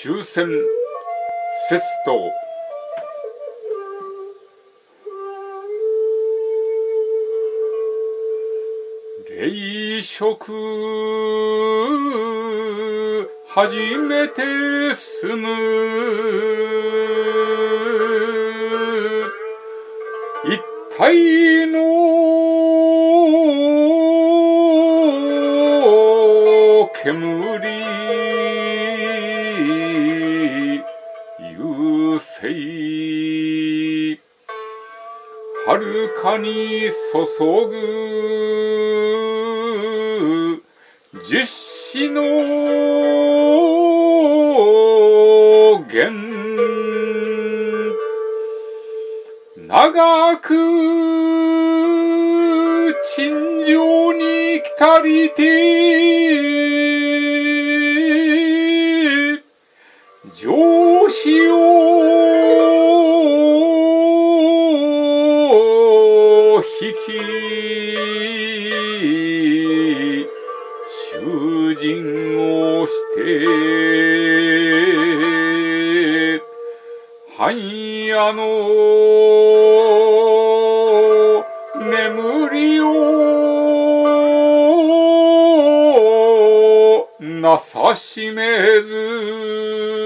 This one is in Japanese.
終戦節と霊食初めて住む。一体の。煙。はるかに注ぐ。十死の弦長く陳情に来たりて。き囚人をして半夜の眠りをなさしめず。